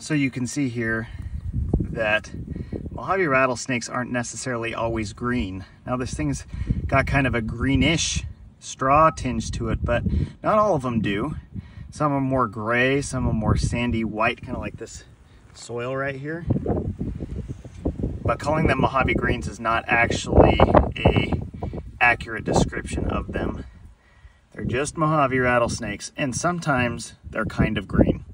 So you can see here that Mojave rattlesnakes aren't necessarily always green. Now this thing's got kind of a greenish straw tinge to it, but not all of them do. Some are more gray, some are more sandy white, kind of like this soil right here. But calling them Mojave greens is not actually a accurate description of them. They're just Mojave rattlesnakes, and sometimes they're kind of green.